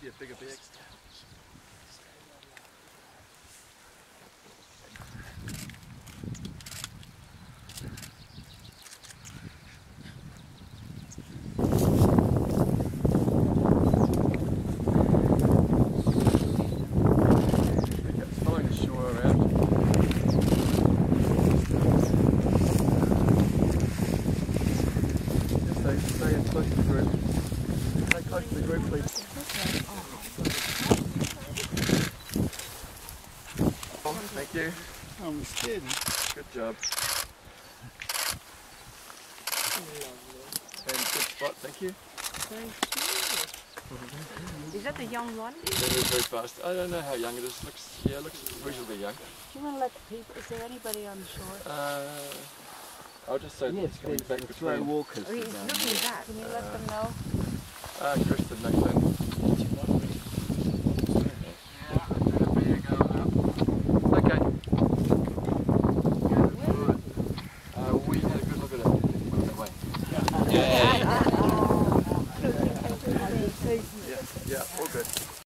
bigger following the shore around. Just stay, stay as close to the group. Stay close to the group, please. Oh, thank you. I'm scared. Good job. And good spot, thank you. Is that the young one? They move very fast. I don't know how young it is. Looks, yeah, looks reasonably young. Do you want to let the people, is there anybody on the shore? Uh, I'll just say that Yes, it's coming back the throw between walkers. Oh, he's down looking back. Can you let them know? uh,